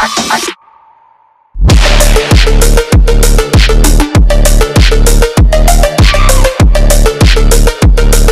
I, I,